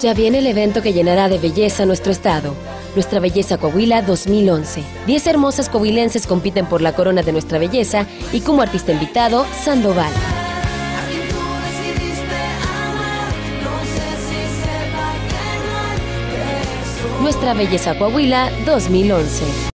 Ya viene el evento que llenará de belleza nuestro estado. Nuestra Belleza Coahuila 2011. Diez hermosas coahuilenses compiten por la corona de nuestra belleza y como artista invitado, Sandoval. Nuestra Belleza Coahuila 2011.